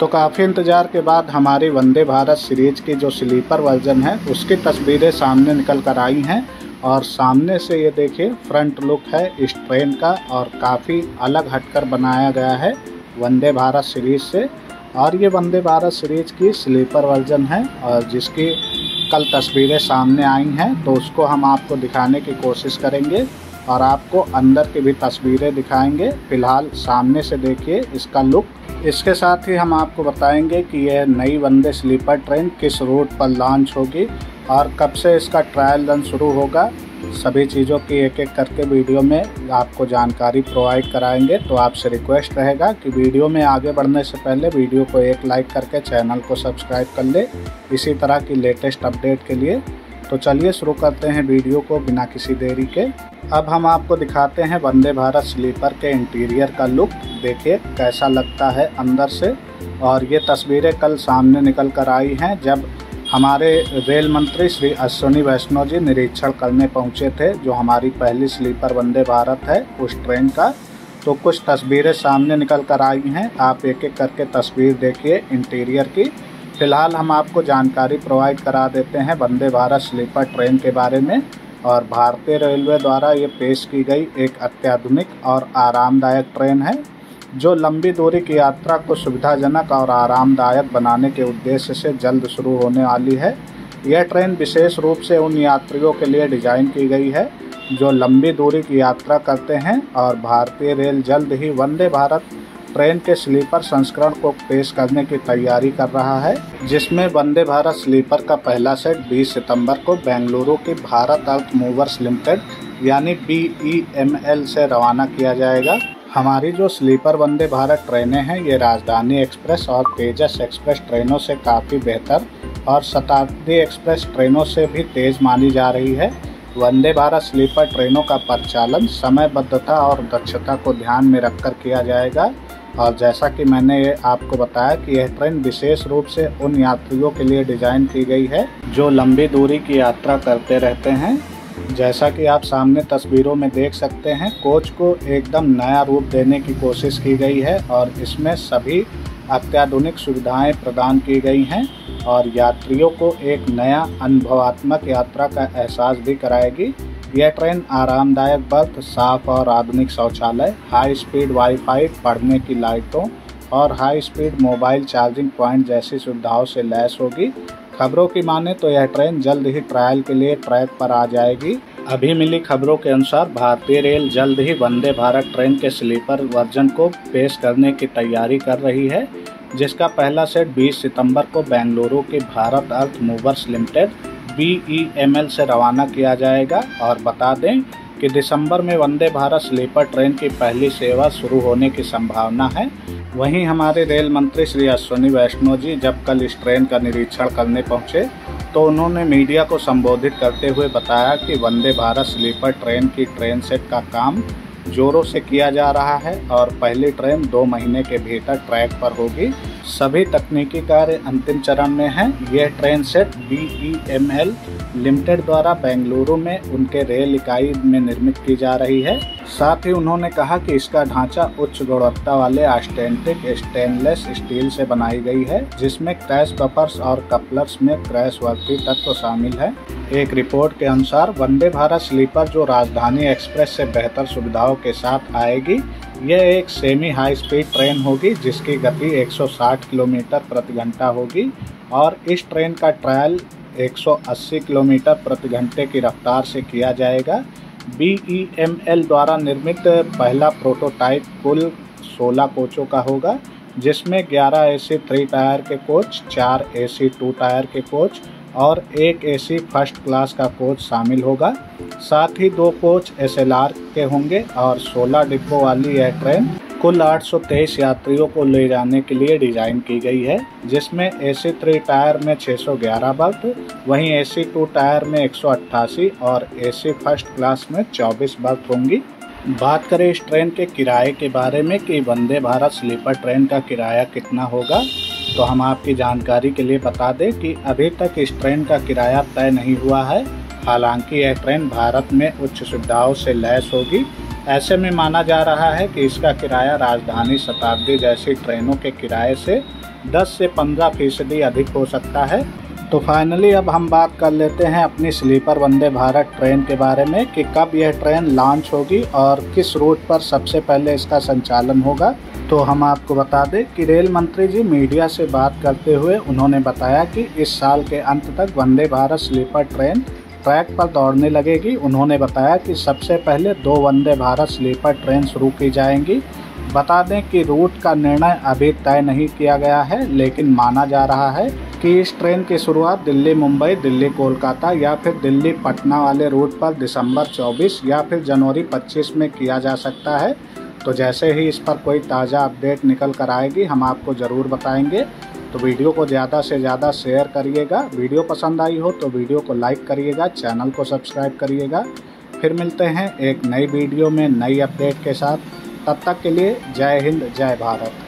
तो काफ़ी इंतज़ार के बाद हमारी वंदे भारत सीरीज़ की जो स्लीपर वर्जन है, उसकी तस्वीरें सामने निकल कर आई हैं और सामने से ये देखिए, फ्रंट लुक है इस ट्रेन का और काफ़ी अलग हटकर बनाया गया है वंदे भारत सीरीज़ से। और ये वंदे भारत सीरीज़ की स्लीपर वर्जन है और जिसकी कल तस्वीरें सामने आई हैं तो उसको हम आपको दिखाने की कोशिश करेंगे। और आपको अंदर की भी तस्वीरें दिखाएँगे। फ़िलहाल सामने से देखिए इसका लुक। इसके साथ ही हम आपको बताएँगे कि यह नई वंदे स्लीपर ट्रेन किस रूट पर लॉन्च होगी और कब से इसका ट्रायल रन शुरू होगा। सभी चीज़ों की एक एक करके वीडियो में आपको जानकारी प्रोवाइड कराएँगे। तो आपसे रिक्वेस्ट रहेगा कि वीडियो में आगे बढ़ने से पहले वीडियो को एक लाइक करके चैनल को सब्सक्राइब कर ले। इसी तरह की लेटेस्ट अपडेट के लिए तो चलिए शुरू करते हैं वीडियो को बिना किसी देरी के। अब हम आपको दिखाते हैं वंदे भारत स्लीपर के इंटीरियर का लुक। देखिए, कैसा लगता है अंदर से। और ये तस्वीरें कल सामने निकल कर आई हैं जब हमारे रेल मंत्री श्री अश्विनी वैष्णव जी निरीक्षण करने पहुँचे थे, जो हमारी पहली स्लीपर वंदे भारत है उस ट्रेन का। तो कुछ तस्वीरें सामने निकल कर आई हैं। आप एक एक करके तस्वीर देखिए इंटीरियर की। फ़िलहाल हम आपको जानकारी प्रोवाइड करा देते हैं वंदे भारत स्लीपर ट्रेन के बारे में और भारतीय रेलवे द्वारा ये पेश की गई एक अत्याधुनिक और आरामदायक ट्रेन है, जो लंबी दूरी की यात्रा को सुविधाजनक और आरामदायक बनाने के उद्देश्य से जल्द शुरू होने वाली है। यह ट्रेन विशेष रूप से उन यात्रियों के लिए डिज़ाइन की गई है, जो लंबी दूरी की यात्रा करते हैं और भारतीय रेल जल्द ही वंदे भारत ट्रेन के स्लीपर संस्करण को पेश करने की तैयारी कर रहा है, जिसमें वंदे भारत स्लीपर का पहला सेट 20 सितंबर को बेंगलुरु के भारत अर्थ मूवर्स लिमिटेड, यानी बी से रवाना किया जाएगा। हमारी जो स्लीपर वंदे भारत ट्रेनें हैं, ये राजधानी एक्सप्रेस और तेजस एक्सप्रेस ट्रेनों से काफ़ी बेहतर और शताब्दी एक्सप्रेस ट्रेनों से भी तेज़ मानी जा रही है। वंदे भारत स्लीपर ट्रेनों का परिचालन समयबद्धता और दक्षता को ध्यान में रखकर किया जाएगा। और जैसा कि मैंने आपको बताया कि यह ट्रेन विशेष रूप से उन यात्रियों के लिए डिज़ाइन की गई है जो लंबी दूरी की यात्रा करते रहते हैं। जैसा कि आप सामने तस्वीरों में देख सकते हैं, कोच को एकदम नया रूप देने की कोशिश की गई है और इसमें सभी अत्याधुनिक सुविधाएँ प्रदान की गई हैं और यात्रियों को एक नया अनुभवात्मक यात्रा का एहसास भी कराएगी। यह ट्रेन आरामदायक बर्थ साफ़ और आधुनिक शौचालय हाई स्पीड वाईफाई पढ़ने की लाइटों और high speed mobile charging point जैसी सुविधाओं से लैस होगी। खबरों की माने तो यह ट्रेन जल्द ही ट्रायल के लिए ट्रैक पर आ जाएगी। अभी मिली खबरों के अनुसार भारतीय रेल जल्द ही वंदे भारत ट्रेन के स्लीपर वर्जन को पेश करने की तैयारी कर रही है, जिसका पहला सेट 20 सितंबर को बेंगलुरु के Bharat earth movers limited BEML से रवाना किया जाएगा और बता दें कि दिसंबर में वंदे भारत स्लीपर ट्रेन की पहली सेवा शुरू होने की संभावना है। वहीं हमारे रेल मंत्री श्री अश्विनी वैष्णव जी जब कल इस ट्रेन का निरीक्षण करने पहुँचे तो उन्होंने मीडिया को संबोधित करते हुए बताया कि वंदे भारत स्लीपर ट्रेन की ट्रेन सेट का काम जोरों से किया जा रहा है और पहली ट्रेन दो महीने के भीतर ट्रैक पर होगी। सभी तकनीकी कार्य अंतिम चरण में हैं। यह ट्रेन सेट बी लिमिटेड द्वारा बेंगलुरु में उनके रेल इकाई में निर्मित की जा रही है। साथ ही उन्होंने कहा कि इसका ढांचा उच्च गुणवत्ता वाले आस्टेंटिक स्टेनलेस स्टील से बनाई गई है, जिसमें क्रैश बफर्स और कपलर्स में क्रैश वर्ती तत्व शामिल है। एक रिपोर्ट के अनुसार, वंदे भारत स्लीपर जो राजधानी एक्सप्रेस से बेहतर सुविधाओं के साथ आएगी, यह एक सेमी हाई स्पीड ट्रेन होगी, जिसकी गति 160 किलोमीटर प्रति घंटा होगी, और इस ट्रेन का ट्रायल 180 किलोमीटर प्रति घंटे की रफ्तार से किया जाएगा। बीईएमएल द्वारा निर्मित पहला प्रोटोटाइप कुल 16 कोचों का होगा, जिसमें 11 एसी थ्री टायर के कोच, चार एसी टू टायर के कोच और एक एसी फ़र्स्ट क्लास का कोच शामिल होगा। साथ ही दो कोच एसएलआर के होंगे और 16 डिब्बों वाली यह ट्रेन कुल 823 यात्रियों को ले जाने के लिए डिज़ाइन की गई है, जिसमें एसी थ्री टायर में 611 बर्थ वहीं एसी टू टायर में एक सौ अट्ठासी और एसी फ़र्स्ट क्लास में 24 बर्थ होंगी। बात करें इस ट्रेन के किराए के बारे में कि वंदे भारत स्लीपर ट्रेन का किराया कितना होगा तो हम आपकी जानकारी के लिए बता दें कि अभी तक इस ट्रेन का किराया तय नहीं हुआ है। हालाँकि यह ट्रेन भारत में उच्च सुविधाओं से लैस होगी ऐसे में माना जा रहा है कि इसका किराया राजधानी शताब्दी जैसी ट्रेनों के किराए से 10 से 15 फ़ीसदी अधिक हो सकता है। तो फाइनली अब हम बात कर लेते हैं अपनी स्लीपर वंदे भारत ट्रेन के बारे में कि कब यह ट्रेन लॉन्च होगी और किस रूट पर सबसे पहले इसका संचालन होगा। तो हम आपको बता दें कि रेल मंत्री जी मीडिया से बात करते हुए उन्होंने बताया कि इस साल के अंत तक Vande Bharat sleeper train track पर दौड़ने लगेगी। उन्होंने बताया कि सबसे पहले दो वंदे भारत स्लीपर ट्रेन शुरू की जाएँगी। बता दें कि रूट का निर्णय अभी तय नहीं किया गया है, लेकिन माना जा रहा है कि इस ट्रेन की शुरुआत दिल्ली, मुंबई, दिल्ली, कोलकाता या फिर दिल्ली, पटना वाले रूट पर दिसंबर 24 या फिर जनवरी 25 में किया जा सकता है। तो जैसे ही इस पर कोई ताज़ा अपडेट निकल कर आएगी, हम आपको ज़रूर बताएँगे। तो वीडियो को ज़्यादा से ज़्यादा शेयर करिएगा। वीडियो पसंद आई हो तो वीडियो को लाइक करिएगा चैनल को सब्सक्राइब करिएगा। फिर मिलते हैं एक नई वीडियो में नई अपडेट के साथ। तब तक के लिए जय हिंद, जय भारत।